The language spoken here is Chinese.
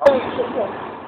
嗯谢谢。